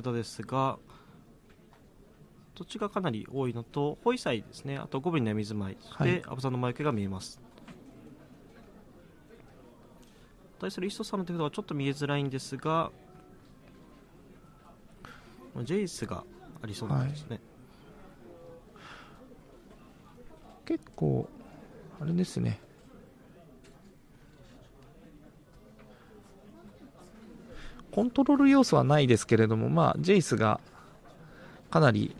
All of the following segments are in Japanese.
ですが土地がかなり多いのとホイサイですね。あとゴブリンの闇住まい。はい。でアブザの魔除けが見えます、対するイストさんの手札はちょっと見えづらいんですがジェイスがありそうなんですね、結構あれですねコントロール要素はないですけれども、まあ、ジェイスがかなり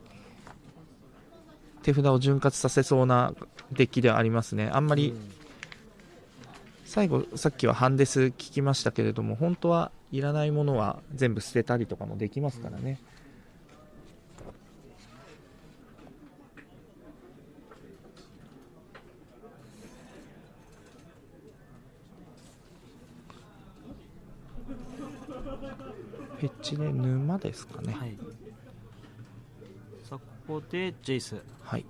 手札を潤滑させそうなデッキではありますね。あんまり最後、さっきはハンデス聞きましたけれども、本当はいらないものは全部捨てたりとかもできますからね。フェッチで沼ですかね。はいさあここでジェイスはい。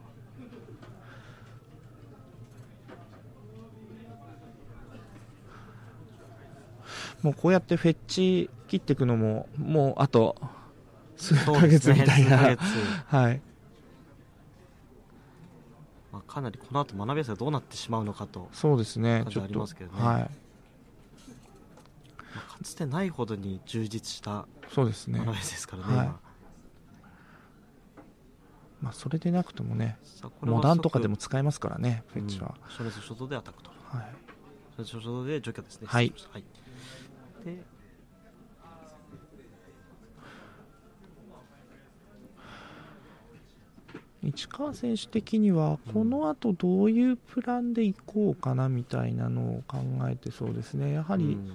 もうこうやってフェッチ切っていくのも、もうあと数ヶ月みたいな。数ヶ月 はい。まあ、かなりこの後学びやすがどうなってしまうのかと、そうですね。っと。りますけどねはい。まあかつてないほどに充実したそうですね。ですからね、はい。今。まあ、それでなくてもね、モダンとかでも即使えますからね、フェッチは。うん消滅初動でアタックと。はい。消滅初動で除去ですね。はい。はい、で市川選手的には、この後どういうプランでいこうかなみたいなのを考えてそうですね。やはり、うん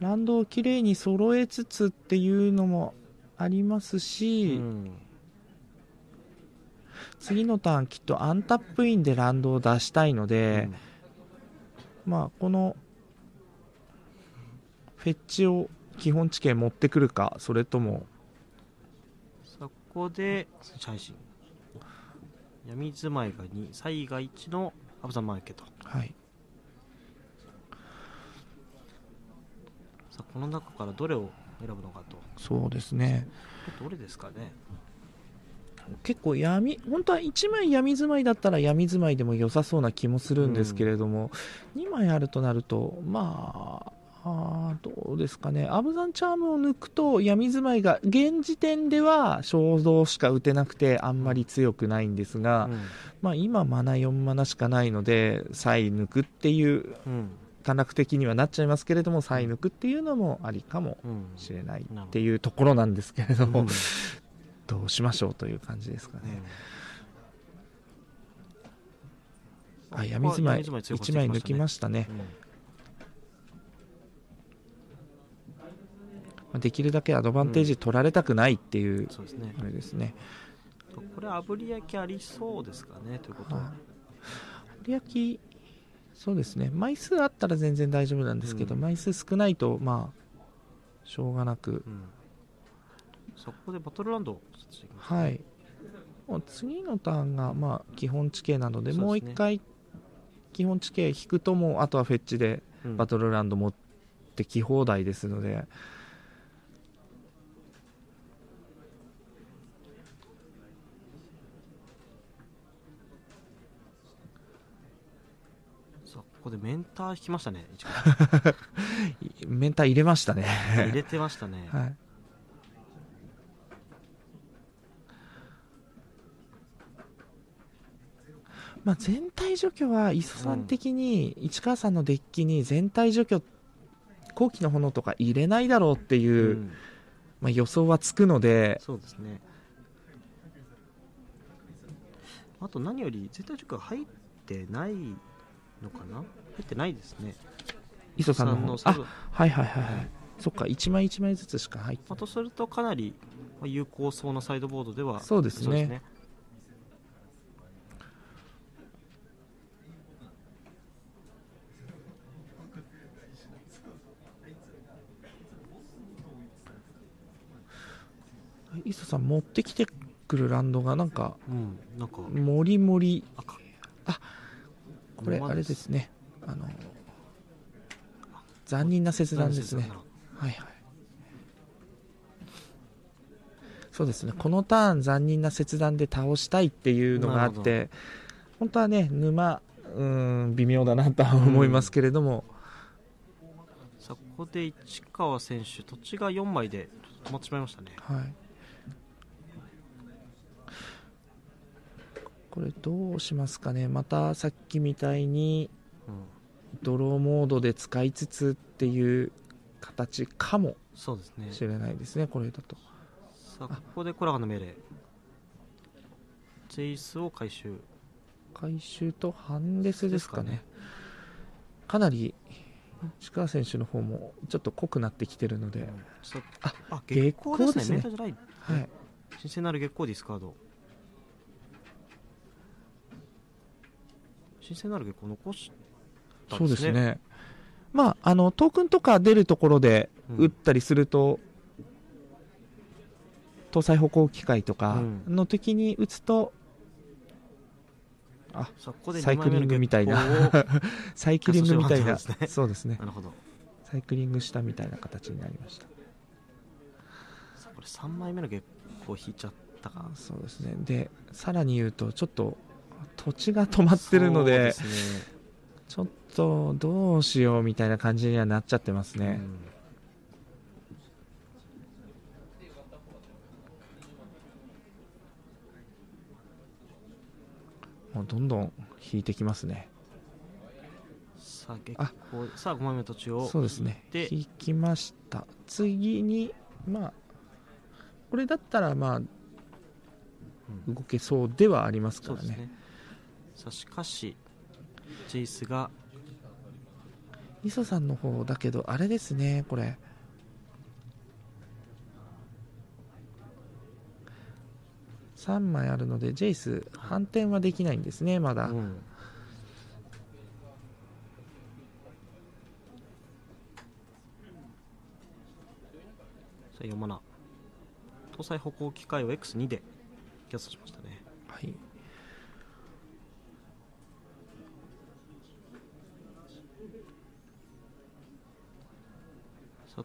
ランドをきれいに揃えつつっていうのもありますし、うん次のターンきっとアンタップインでランドを出したいので、まあこのフェッチを基本地形持ってくるかそれとも。さあここで配信闇住まいが2災害1のアブザンマーケとはいさあこの中からどれを選ぶのかと。そうですね。どれですかね。結構闇本当は1枚闇住まいだったら闇住まいでも良さそうな気もするんですけれども、2枚あるとなるとまあどうですかね。アブザンチャームを抜くと闇住まいが現時点では衝動しか打てなくてあんまり強くないんですが、うん。まあ、今マナ4マナしかないのでサイ抜くっていううん短絡的にはなっちゃいますけれどもサイ抜くっていうのもありかもうんしれないっていうところなんですけれども、うん。どうしましょうという感じですかね。あ闇住まい1枚抜きまししたね。た、うん。まあできるだけアドバンテージ取られたくないっていう、あれですね。これ炙り焼きありそうですかねということは、はい。照り焼きそうですね。枚数あったら全然大丈夫なんですけど、うん。枚数少ないとまあしょうがなく。うん。そこでバトルランドはい。もう次のターンがまあ基本地形なのでね。もう一回基本地形引くともうあとはフェッチでうん。バトルランド持ってき放題ですので、さあここでメンター引きましたね メンター入れましたね。入れてましたね、はい。まあ、全体除去は磯さん的に市川さんのデッキに全体除去後期の炎とか入れないだろうっていう、うん。まあ、予想はつくのでそうですね。あと何より全体塾が入ってないのかな？入ってないですね。磯さんの。のサイドはいはいはいはい。そっか1枚1枚ずつしか入ってまあ、とするとかなりまあ有効そうなサイドボードではそうですね。磯さん持ってきてくるランドがなんかうんなんか。もりもり。赤これあれですね。あの残忍な切断ですね。はいはい。そうですね。このターン残忍な切断で倒したいっていうのがあって本当はね沼うん微妙だなとは思いますけれども、さあここで市川選手土地が4枚で止まってしまいましたね。はいこれどうしますかね。またさっきみたいにうん。ドローモードで使いつつっていう形かもそうですね。しれないですねこれだと。さあここでコラハの命令。チェイスを回収。回収とハンデスですかね。ですかなり市川選手の方もちょっと濃くなってきてるので、ちょっとああ月月光ですね。ねメーターじゃない。はい、新鮮なる月光ディスカード新鮮なる月光残したんそうでねですすね。まああのトークンとか出るところでうん。打ったりすると、搭載歩行機械とかうん。の時に打つと、あさあここでサイクリングみたいな。サイクリングみたいな。あそうですね。なるほど。サイクリングしたみたいな形になりました。これ3枚目の月光引いちゃったか。そうですね。でさらに言うとちょっと土地が止まってるのでね。ちょっとどうしようみたいな感じにはなっちゃってますね、うん。どんどん引いてきますね。さあ月光さあ5枚目の土地をそうですね。で引きました。次にまあこれだったらまあうん。動けそうではありますからね。そうですねさあしかしジェイスが磯さんの方だけどあれですねこれ。3枚あるのでジェイス反転はできないんですねまだ、うん。さあ読まな。搭載歩行機械を X2 でキャストしましたね。はい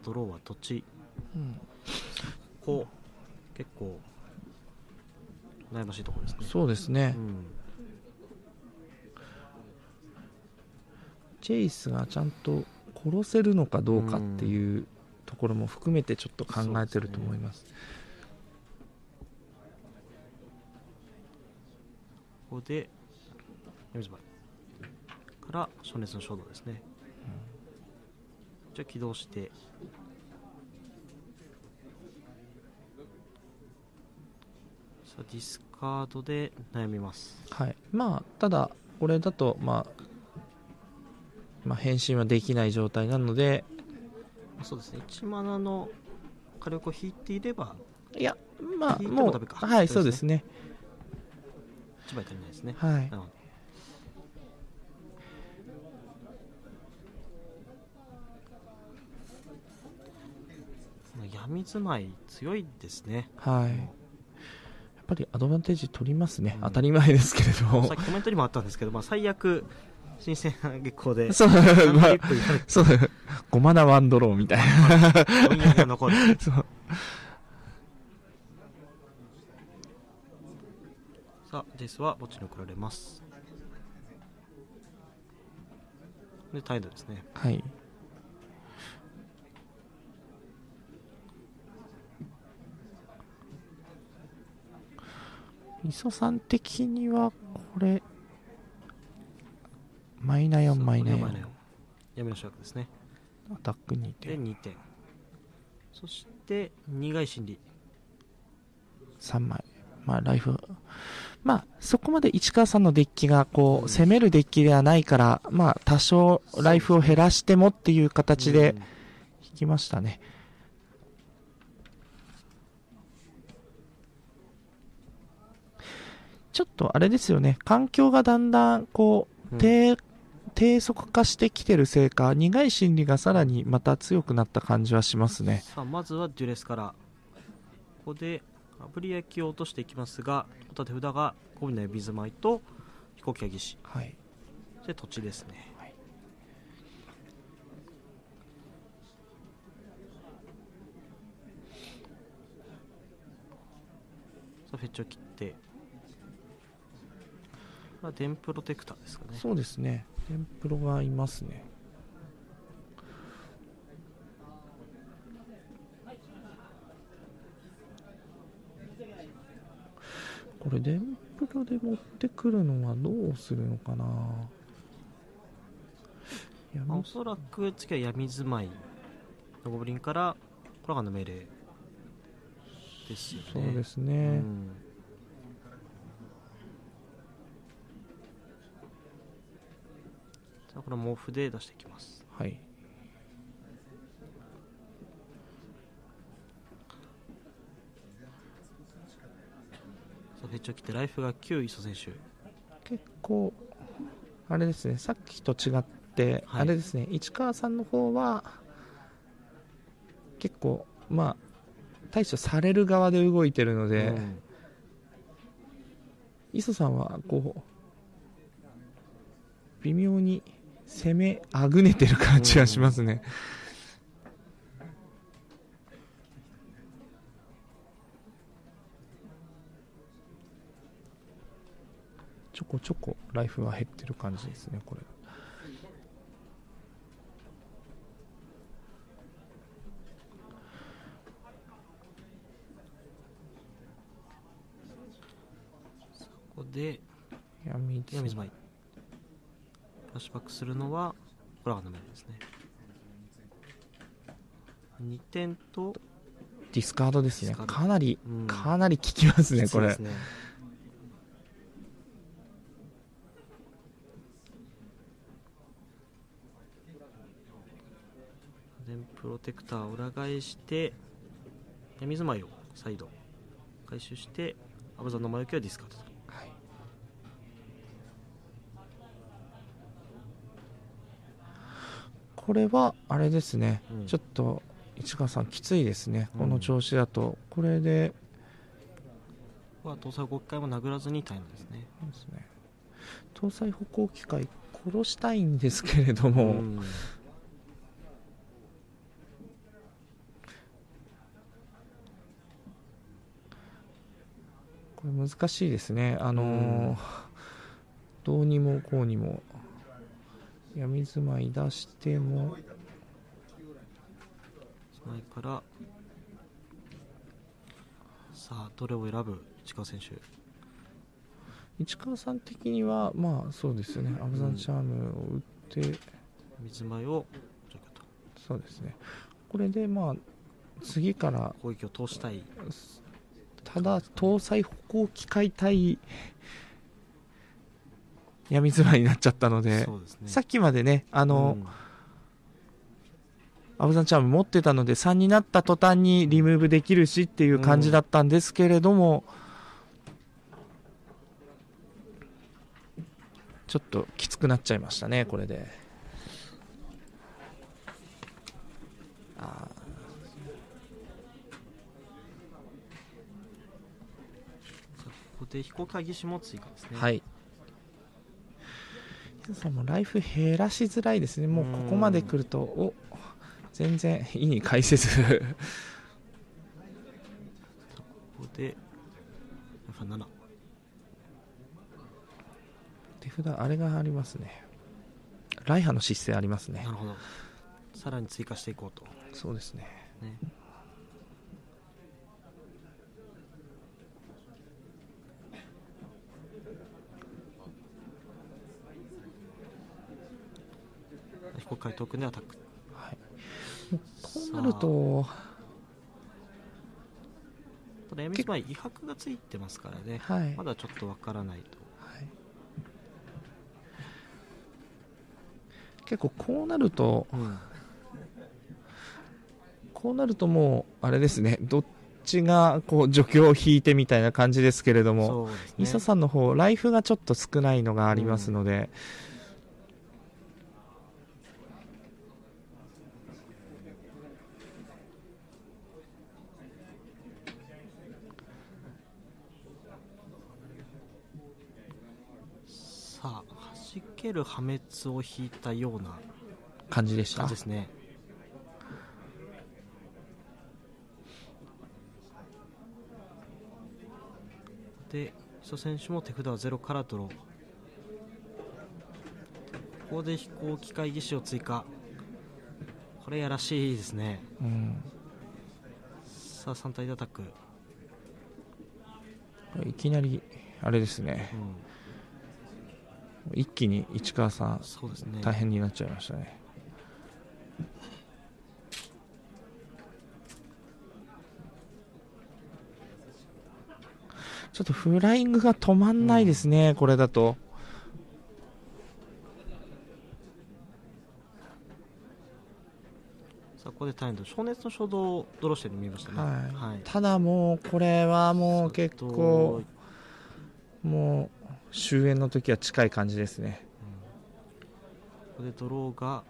ドローは土地うん。こう結構悩ましいところですね。そうですね、うん。チェイスがちゃんと殺せるのかどうかっていうところも含めてちょっと考えてると思います。ここでから暑熱の衝動ですね、じゃあ起動して。さあディスカードで悩みます。はい、まあただこれだと、まあ、まあ変身はできない状態なので。そうですね。1マナの火力を引いていればいやまあももうはいそううですすね。1枚足りないですね。はい。なるほど闇住まい強いですね。はい。やっぱりアドバンテージ取りますね、うん。当たり前ですけれども。さっきコメントにもあったんですけど、まあ、最悪新鮮な月光でそう、そう。ごまなワンドローみたいな。残る。そう。さあジェイスは墓地に送られます。で態度ですね。はい磯さん的にはこれマイナ4マイナ4さあこれがマイナ4闇の主役ですね。アタック2で点2点。そして苦い心理3枚。まあライフ。まあそこまで市川さんのデッキがこうん。う攻めるデッキではないからまあ多少ライフを減らしてもっていう形でうん。引きましたねちょっとあれですよね。環境がだんだんこううん。低低速化してきてるせいか苦い心理がさらにまた強くなった感じはしますね。さあまずはデュレスから。ここで炙り焼きを落としていきますがおた手札がゴミの指住まいと飛行機が技師。はい。で土地ですね。はい。さあフェッチを切ってまあ、デンプロテクターですかね。そうですね。デンプロがいますね。これデンプロで持ってくるのはどうするのかな。おそらく次は闇住まいのゴブリンからコラガンの命令ですよね。そうですうね、んこれ毛布で出していきます。はい。さあフェッチを切ってライフが9磯選手。結構あれですねさっきと違って、はい。あれですね市川さんの方は結構まあ対処される側で動いてるので、うん。磯さんはこう微妙に攻めあぐねてる感じがしますね、ちょこちょこライフは減ってる感じですねこれ。ここで闇闇住まいフラッシュバックするのはコラガンの命令ですね。2点とディスカードですね。かなりうん。かなり効きますねこれ。ね。プロテクターを裏返して闇住まいを再度回収してアブザの魔除けをディスカードとはいこれはあれですね、うん。ちょっと市川さんきついですね、うん。この調子だと。これで。は搭載5回も殴らずにタイムですね。ですね。搭載歩行機械殺したいんですけれども、うん。これ難しいですね。あのーうん。どうにもこうにも闇住まい出してもそれからさあどれを選ぶ？市川選手。市川さん的にはまあそうですよね。アブザンチャームを打って、水前を除去と。そうですね。これでまあ次から攻撃を通したい。ただ搭載歩行機械対闇住まいになっちゃったので、ね。さっきまでねあの、うん。アブザンチャーム持ってたので3になった途端にリムーブできるしっていう感じだったんですけれども、ちょっときつくなっちゃいましたねこれで。あここで飛行機追加ですね。ーはいさんもライフ減らしづらいですね。もうここまで来るとお全然意に介せずここで F7 手札あれがありますね。ライハの姿勢ありますね。なるほど。さらに追加していこうと。そうですね。ね飛行機トークンでアタックはい、こうなると、ただ前威迫がついてますからね。はい。まだちょっとわからないと。はい。結構こうなると、うん。こうなるともう、あれですね、どっちがこう除去を引いてみたいな感じですけれども、ね。イサさんの方、ライフがちょっと少ないのがありますので、さあ弾ける破滅を引いたような感じでした？感じ。ですね。で磯選手も手札はゼロからドロー。ここで飛行機会議士を追加。これやらしいですね。うん。さあ3体でアタック、いきなりあれですうねん、一気に市川さんね。大変になっちゃいましたね。ちょっとフライングが止まんないですね、これだと。さあここでタイムド灼熱の衝動をドローしてるの見えましたね。はい。はい。ただもうこれはもう結構もう終焉の時は近い感じですね。ここでドローが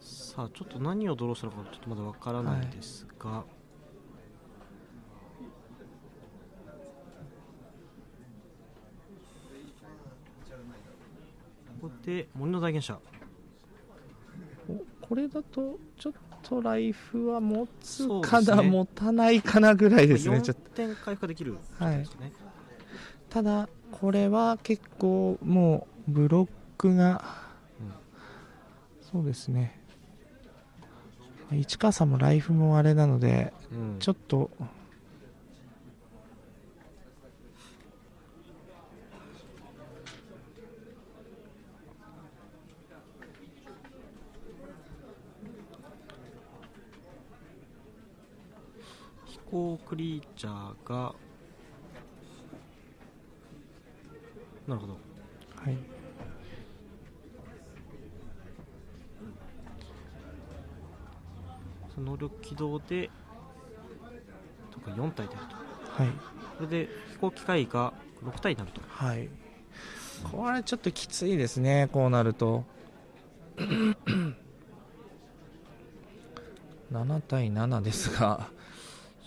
さあちょっと何をドローしたのかちょっとまだわからないですが、ここで森の大原者おこれだとちょっとライフは持つかな、ね。持たないかなぐらいですねちょ4っと。点回復できるはい。ただこれは結構もうブロックが、そうですね。市川さんもライフもあれなのでうん。ちょっと飛行クリーチャーがなるほど。はい。その能力起動でとか4体であると。はい。これで飛行機械が6体になると。はい。これちょっときついですねこうなると。7対7ですが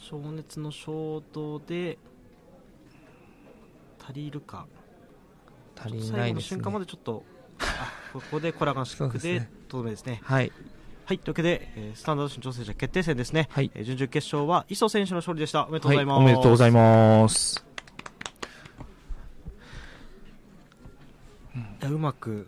灼熱の衝動で足りるか。足り最ないですね。後の瞬間までちょっとあここでコラガンシックでとどめですね。はい。はいというわけで、えースタンダード身挑戦者決定戦ですね、はい。えー準々決勝は磯選手の勝利でした。おめでとうございます、はい、おめでとうございます。いやうまく